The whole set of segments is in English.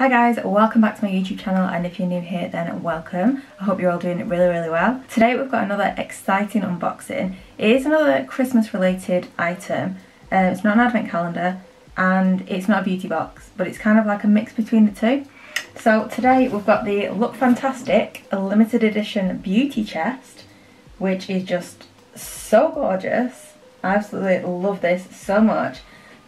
Hi guys, welcome back to my YouTube channel and if you're new here then welcome. I hope you're all doing really really well. Today we've got another exciting unboxing. It is another Christmas related item. Uh, it's not an advent calendar and it's not a beauty box but it's kind of like a mix between the two. So today we've got the Look Fantastic limited edition beauty chest which is just so gorgeous. I absolutely love this so much.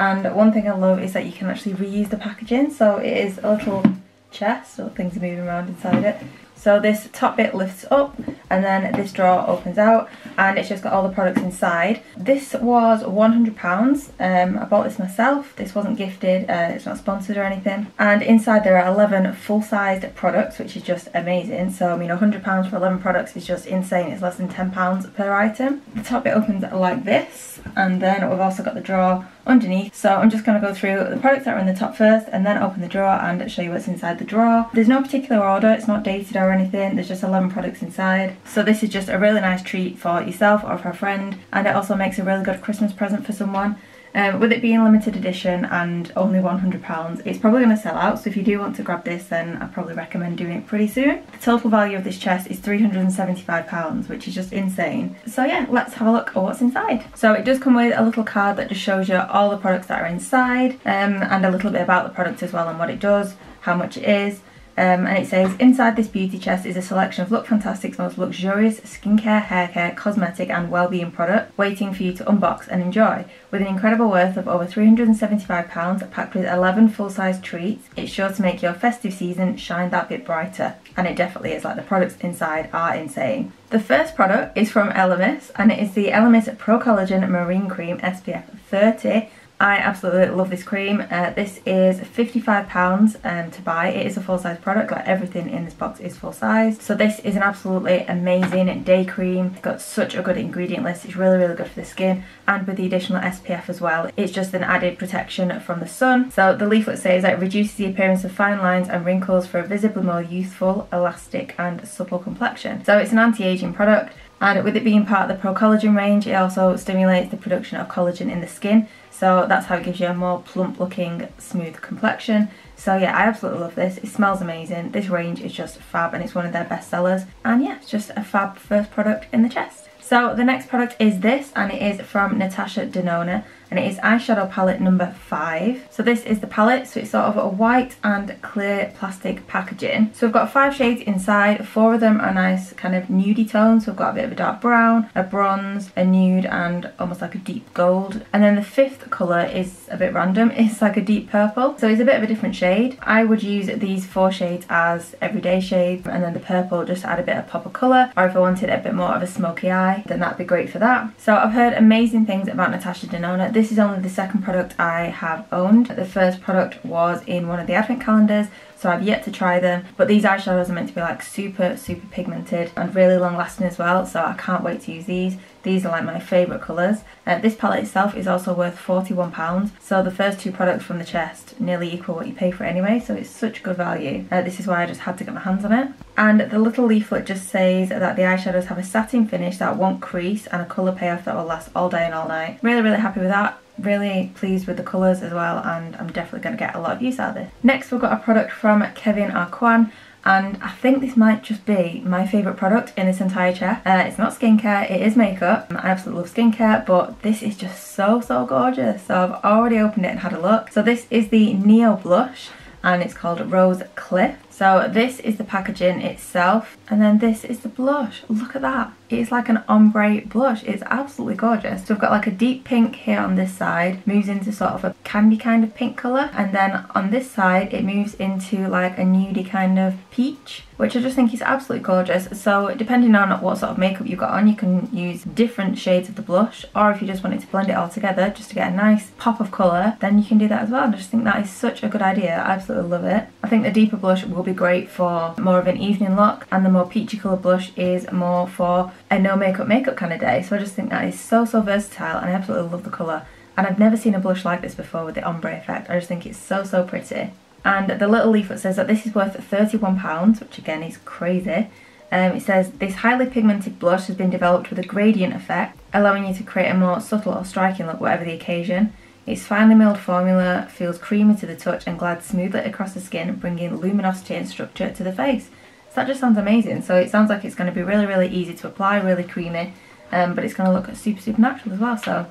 And one thing I love is that you can actually reuse the packaging. So it is a little chest, so things are moving around inside it. So this top bit lifts up and then this drawer opens out and it's just got all the products inside. This was £100. Um, I bought this myself. This wasn't gifted. Uh, it's not sponsored or anything. And inside there are 11 full-sized products, which is just amazing. So, I mean, £100 for 11 products is just insane. It's less than £10 per item. The top bit opens like this and then we've also got the drawer underneath. So I'm just going to go through the products that are in the top first and then open the drawer and show you what's inside the drawer. There's no particular order, it's not dated or anything, there's just 11 products inside. So this is just a really nice treat for yourself or for a friend and it also makes a really good Christmas present for someone. Um, with it being limited edition and only £100, it's probably going to sell out, so if you do want to grab this then I probably recommend doing it pretty soon. The total value of this chest is £375, which is just insane. So yeah, let's have a look at what's inside. So it does come with a little card that just shows you all the products that are inside um, and a little bit about the product as well and what it does, how much it is, um, and it says, inside this beauty chest is a selection of Look Fantastic's most luxurious skincare, hair care, cosmetic and well-being product waiting for you to unbox and enjoy. With an incredible worth of over £375 packed with 11 full-size treats, it's sure to make your festive season shine that bit brighter. And it definitely is, like the products inside are insane. The first product is from Elemis and it is the Elemis Pro Collagen Marine Cream SPF 30 I absolutely love this cream. Uh, this is £55 um, to buy. It is a full-size product, like everything in this box is full-size. So this is an absolutely amazing day cream. It's got such a good ingredient list. It's really, really good for the skin. And with the additional SPF as well, it's just an added protection from the sun. So the leaflet says that it reduces the appearance of fine lines and wrinkles for a visibly more youthful, elastic and supple complexion. So it's an anti-aging product and with it being part of the Pro Collagen range, it also stimulates the production of collagen in the skin so that's how it gives you a more plump looking smooth complexion. So yeah, I absolutely love this. It smells amazing. This range is just fab and it's one of their best sellers. And yeah, it's just a fab first product in the chest. So the next product is this and it is from Natasha Denona and it is eyeshadow palette number five. So this is the palette, so it's sort of a white and clear plastic packaging. So we've got five shades inside, four of them are nice kind of nudie tones, so we've got a bit of a dark brown, a bronze, a nude and almost like a deep gold. And then the fifth colour is a bit random, it's like a deep purple, so it's a bit of a different shade. I would use these four shades as everyday shades and then the purple just add a bit of pop of colour, or if I wanted a bit more of a smoky eye, then that'd be great for that. So I've heard amazing things about Natasha Denona. This is only the second product I have owned. The first product was in one of the advent calendars so I've yet to try them but these eyeshadows are meant to be like super super pigmented and really long lasting as well so I can't wait to use these. These are like my favourite colours. Uh, this palette itself is also worth £41 so the first two products from the chest nearly equal what you pay for anyway so it's such good value. Uh, this is why I just had to get my hands on it. And the little leaflet just says that the eyeshadows have a satin finish that won't crease and a colour payoff that will last all day and all night. Really really happy with that really pleased with the colours as well and I'm definitely going to get a lot of use out of this. Next we've got a product from Kevyn Aucoin and I think this might just be my favourite product in this entire chair. Uh, it's not skincare, it is makeup. I absolutely love skincare, but this is just so, so gorgeous. So I've already opened it and had a look. So this is the Neo Blush and it's called Rose Cliff. So this is the packaging itself and then this is the blush. Look at that. It's like an ombre blush. It's absolutely gorgeous. So we've got like a deep pink here on this side, moves into sort of a candy kind of pink colour. And then on this side, it moves into like a nudie kind of peach, which I just think is absolutely gorgeous. So depending on what sort of makeup you've got on, you can use different shades of the blush. Or if you just wanted to blend it all together, just to get a nice pop of colour, then you can do that as well. I just think that is such a good idea. I absolutely love it. I think the deeper blush will be great for more of an evening look. And the more peachy colour blush is more for a no makeup makeup kind of day. So I just think that is so, so versatile and I absolutely love the colour. And I've never seen a blush like this before with the ombre effect. I just think it's so, so pretty. And the little leaflet says that this is worth £31, which again is crazy. Um, it says, this highly pigmented blush has been developed with a gradient effect, allowing you to create a more subtle or striking look whatever the occasion. Its finely milled formula feels creamy to the touch and glides smoothly across the skin, bringing luminosity and structure to the face. So that just sounds amazing. So it sounds like it's going to be really, really easy to apply, really creamy, um, but it's going to look super, super natural as well. So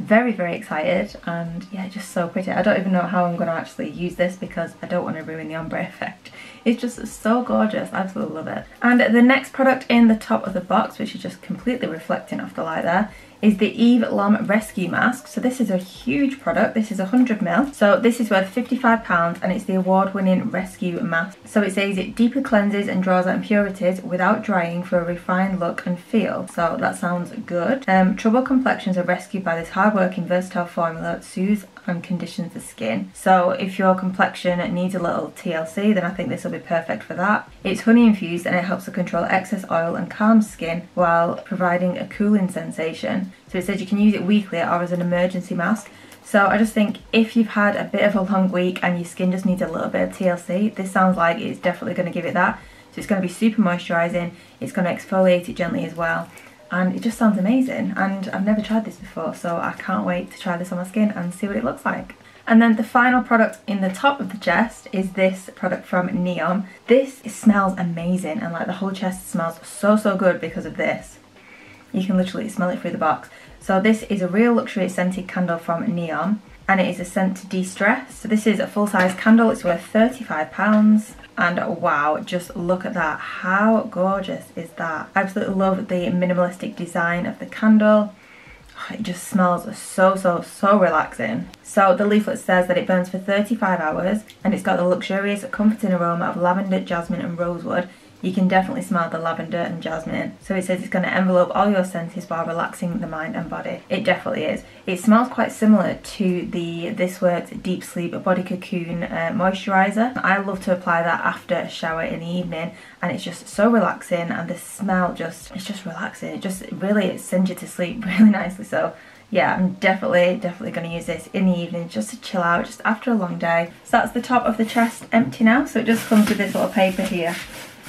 very very excited and yeah just so pretty I don't even know how I'm going to actually use this because I don't want to ruin the ombre effect it's just so gorgeous I absolutely love it and the next product in the top of the box which is just completely reflecting off the light there is the Eve Lom Rescue Mask. So this is a huge product. This is 100ml. So this is worth £55 and it's the award-winning Rescue Mask. So it says it deeply cleanses and draws out impurities without drying for a refined look and feel. So that sounds good. Um, troubled complexions are rescued by this hard-working versatile formula that soothes and conditions the skin. So if your complexion needs a little TLC, then I think this will be perfect for that. It's honey infused and it helps to control excess oil and calm skin while providing a cooling sensation. So it says you can use it weekly or as an emergency mask. So I just think if you've had a bit of a long week and your skin just needs a little bit of TLC, this sounds like it's definitely going to give it that. So it's going to be super moisturising, it's going to exfoliate it gently as well and it just sounds amazing and I've never tried this before so I can't wait to try this on my skin and see what it looks like. And then the final product in the top of the chest is this product from Neom. This smells amazing and like the whole chest smells so so good because of this. You can literally smell it through the box. So this is a real luxury scented candle from Neom and it is a scent to de-stress. So this is a full-size candle, it's worth £35 and wow just look at that how gorgeous is that I absolutely love the minimalistic design of the candle it just smells so so so relaxing. So the leaflet says that it burns for 35 hours and it's got the luxurious comforting aroma of lavender jasmine and rosewood you can definitely smell the lavender and jasmine. So it says it's going to envelope all your senses while relaxing the mind and body. It definitely is. It smells quite similar to the This Works Deep Sleep Body Cocoon uh, Moisturiser. I love to apply that after a shower in the evening and it's just so relaxing and the smell just, it's just relaxing. It just really sends you to sleep really nicely. So yeah, I'm definitely, definitely going to use this in the evening just to chill out, just after a long day. So that's the top of the chest empty now. So it just comes with this little paper here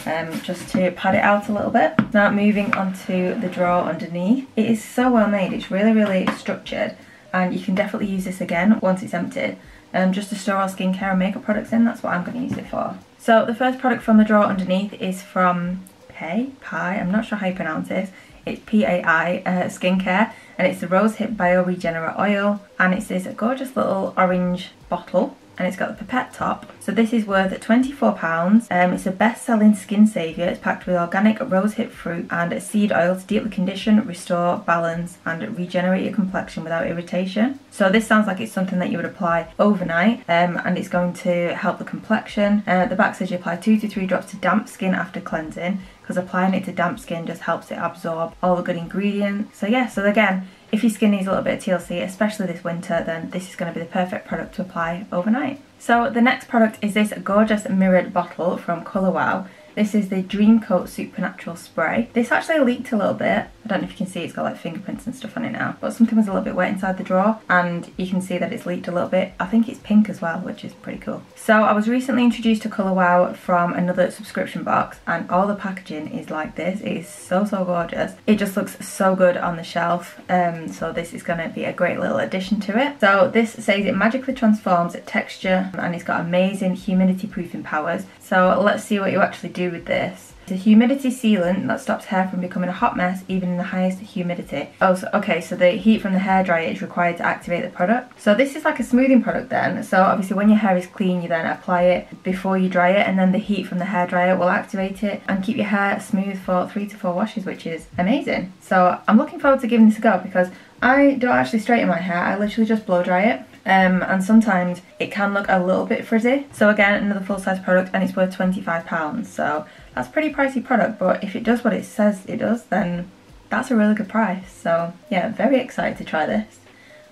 um, just to pad it out a little bit. Now moving on to the drawer underneath. It is so well made, it's really, really structured and you can definitely use this again once it's emptied. Um, just to store our skincare and makeup products in, that's what I'm going to use it for. So the first product from the drawer underneath is from Pay, Pai, I'm not sure how you pronounce this. It's P-A-I uh, Skincare and it's the Rose Hip Bio Regenerate Oil and it's this gorgeous little orange bottle and it's got the pipette top. So this is worth £24. Um, it's a best-selling skin saviour. It's packed with organic rosehip fruit and seed oil to deeply condition, restore, balance and regenerate your complexion without irritation. So this sounds like it's something that you would apply overnight um, and it's going to help the complexion. Uh, the back says you apply two to three drops to damp skin after cleansing because applying it to damp skin just helps it absorb all the good ingredients. So yeah, so again, if your skin needs a little bit of TLC, especially this winter, then this is going to be the perfect product to apply overnight. So the next product is this gorgeous mirrored bottle from Colour Wow. This is the Dream Coat Supernatural Spray. This actually leaked a little bit. I don't know if you can see it's got like fingerprints and stuff on it now, but something was a little bit wet inside the drawer and you can see that it's leaked a little bit. I think it's pink as well, which is pretty cool. So I was recently introduced to Colour Wow from another subscription box and all the packaging is like this. It is so, so gorgeous. It just looks so good on the shelf. Um, so this is gonna be a great little addition to it. So this says it magically transforms texture and it's got amazing humidity proofing powers. So let's see what you actually do with this. It's a humidity sealant that stops hair from becoming a hot mess even in the highest humidity. Oh, so, okay, so the heat from the hairdryer is required to activate the product. So this is like a smoothing product then. So obviously when your hair is clean, you then apply it before you dry it and then the heat from the hairdryer will activate it and keep your hair smooth for three to four washes, which is amazing. So I'm looking forward to giving this a go because I don't actually straighten my hair, I literally just blow dry it um, and sometimes it can look a little bit frizzy. So again, another full-size product and it's worth £25. So that's a pretty pricey product, but if it does what it says it does, then that's a really good price. So yeah, very excited to try this.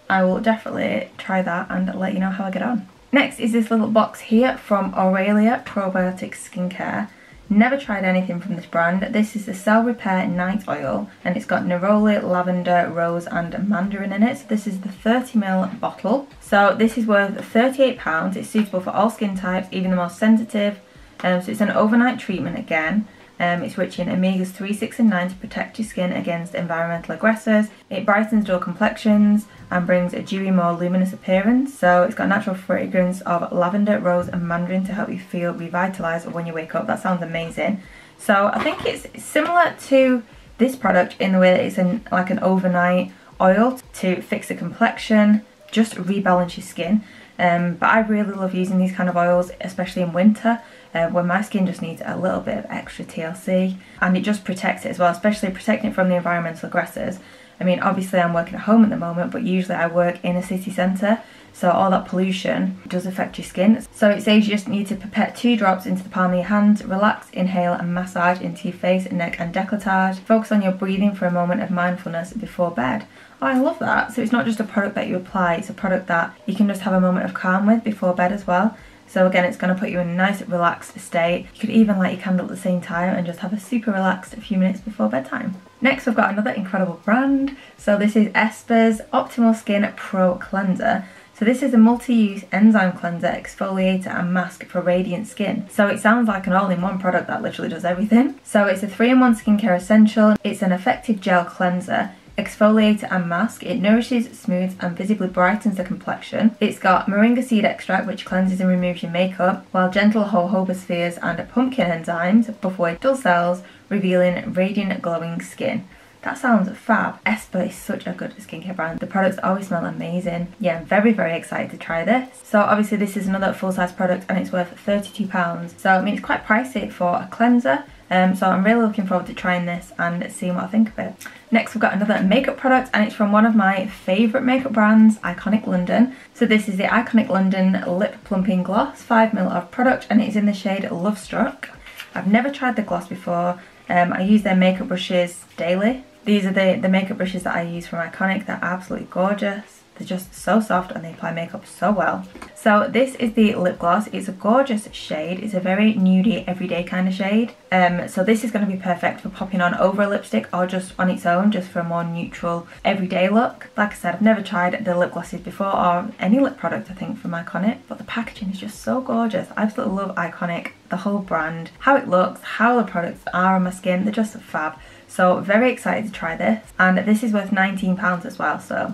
I will definitely try that and let you know how I get on. Next is this little box here from Aurelia Probiotic Skincare. Never tried anything from this brand. This is the Cell Repair Night Oil and it's got neroli, lavender, rose and mandarin in it. So this is the 30ml bottle. So this is worth £38. It's suitable for all skin types, even the most sensitive. Um, so it's an overnight treatment again Um, it's rich in omegas 3, 6 and 9 to protect your skin against environmental aggressors. It brightens dull complexions and brings a dewy, more luminous appearance. So it's got a natural fragrance of lavender, rose and mandarin to help you feel revitalised when you wake up. That sounds amazing. So I think it's similar to this product in the way that it's in like an overnight oil to fix the complexion, just rebalance your skin. Um, but I really love using these kind of oils, especially in winter, uh, when my skin just needs a little bit of extra TLC. And it just protects it as well, especially protecting it from the environmental aggressors. I mean, obviously I'm working at home at the moment, but usually I work in a city centre, so all that pollution does affect your skin. So it says you just need to pipette two drops into the palm of your hand, relax, inhale and massage into your face, neck and decolletage. Focus on your breathing for a moment of mindfulness before bed. Oh, I love that. So it's not just a product that you apply, it's a product that you can just have a moment of calm with before bed as well. So again, it's going to put you in a nice relaxed state. You could even light your candle at the same time and just have a super relaxed few minutes before bedtime. Next, we've got another incredible brand. So this is Espa's Optimal Skin Pro Cleanser. So this is a multi-use enzyme cleanser, exfoliator and mask for radiant skin. So it sounds like an all-in-one product that literally does everything. So it's a 3-in-1 skincare essential. It's an effective gel cleanser exfoliator and mask. It nourishes, smooths and visibly brightens the complexion. It's got moringa seed extract which cleanses and removes your makeup, while gentle jojoba spheres and pumpkin enzymes buff away dull cells, revealing radiant glowing skin. That sounds fab. Espa is such a good skincare brand. The products always smell amazing. Yeah, I'm very, very excited to try this. So obviously this is another full-size product and it's worth £32. So I mean, it's quite pricey for a cleanser. Um, so I'm really looking forward to trying this and seeing what I think of it. Next we've got another makeup product and it's from one of my favourite makeup brands, Iconic London. So this is the Iconic London Lip Plumping Gloss, 5ml of product and it's in the shade Love Struck. I've never tried the gloss before. Um, I use their makeup brushes daily. These are the, the makeup brushes that I use from Iconic. They're absolutely gorgeous. They're just so soft and they apply makeup so well. So this is the lip gloss. It's a gorgeous shade. It's a very nudie, everyday kind of shade. Um, so this is going to be perfect for popping on over a lipstick or just on its own, just for a more neutral, everyday look. Like I said, I've never tried the lip glosses before or any lip product, I think, from Iconic. But the packaging is just so gorgeous. I absolutely love Iconic, the whole brand, how it looks, how the products are on my skin. They're just fab. So very excited to try this. And this is worth £19 as well, so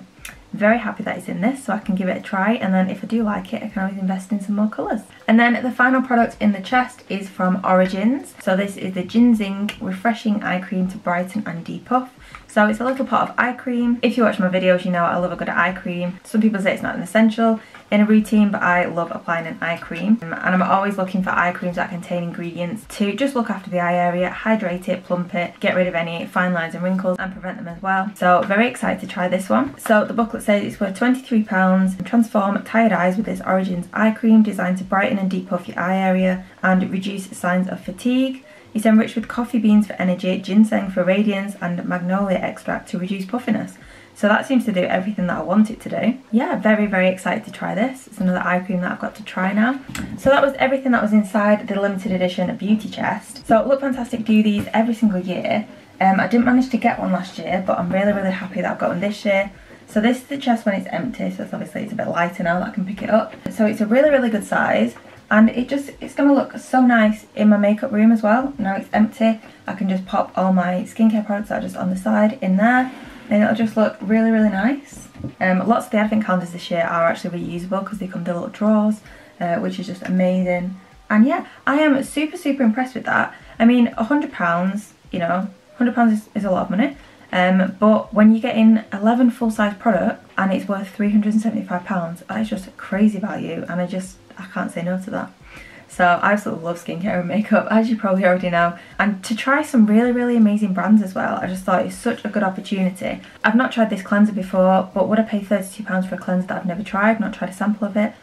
very happy that it's in this so I can give it a try and then if I do like it I can always invest in some more colours. And then the final product in the chest is from Origins. So this is the Ginseng Refreshing Eye Cream to Brighten and Depuff. So it's a little pot of eye cream. If you watch my videos you know I love a good eye cream. Some people say it's not an essential in a routine but I love applying an eye cream and I'm always looking for eye creams that contain ingredients to just look after the eye area, hydrate it, plump it, get rid of any fine lines and wrinkles and prevent them as well. So very excited to try this one. So the booklet says it's worth £23 transform tired eyes with this Origins eye cream designed to brighten and depuff your eye area and reduce signs of fatigue. It's enriched with coffee beans for energy, ginseng for radiance and magnolia extract to reduce puffiness. So that seems to do everything that I want it to do. Yeah, very, very excited to try this. It's another eye cream that I've got to try now. So that was everything that was inside the limited edition beauty chest. So Look Fantastic do these every single year. Um, I didn't manage to get one last year, but I'm really, really happy that I've got one this year. So this is the chest when it's empty, so it's obviously it's a bit lighter now that I can pick it up. So it's a really, really good size and it just it's going to look so nice in my makeup room as well. Now it's empty I can just pop all my skincare products that are just on the side in there and it'll just look really really nice. Um, lots of the advent calendars this year are actually reusable because they come to little drawers uh, which is just amazing. And yeah I am super super impressed with that. I mean a hundred pounds you know hundred pounds is, is a lot of money um, but when you get in 11 full-size product and it's worth 375 pounds that is just a crazy value and I just I can't say no to that so I absolutely love skincare and makeup, as you probably already know. And to try some really, really amazing brands as well, I just thought it's such a good opportunity. I've not tried this cleanser before, but would I pay £32 for a cleanser that I've never tried, not tried a sample of it?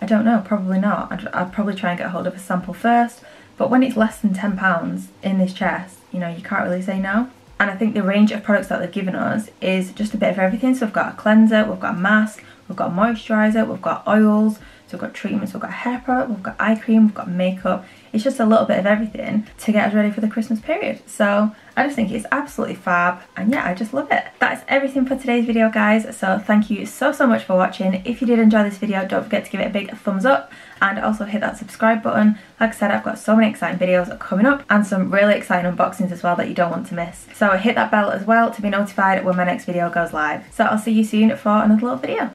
I don't know, probably not. I'd, I'd probably try and get a hold of a sample first. But when it's less than £10 in this chest, you know, you can't really say no. And I think the range of products that they've given us is just a bit of everything. So we've got a cleanser, we've got a mask, we've got a moisturiser, we've got oils, so we've got treatments, we've got hair product, we've got eye cream, we've got makeup. It's just a little bit of everything to get us ready for the Christmas period. So I just think it's absolutely fab and yeah, I just love it. That's everything for today's video guys. So thank you so, so much for watching. If you did enjoy this video, don't forget to give it a big thumbs up and also hit that subscribe button. Like I said, I've got so many exciting videos coming up and some really exciting unboxings as well that you don't want to miss. So hit that bell as well to be notified when my next video goes live. So I'll see you soon for another little video.